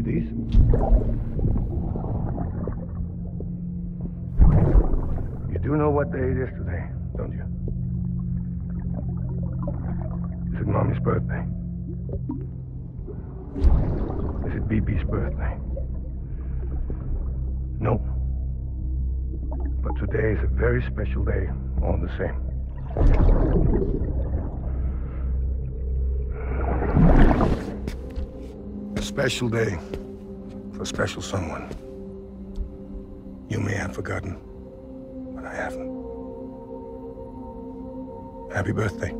See these? You do know what day it is today, don't you? Is it Mommy's birthday? Is it BB's birthday? No. But today is a very special day, all the same. Special day for a special someone. You may have forgotten, but I haven't. Happy birthday.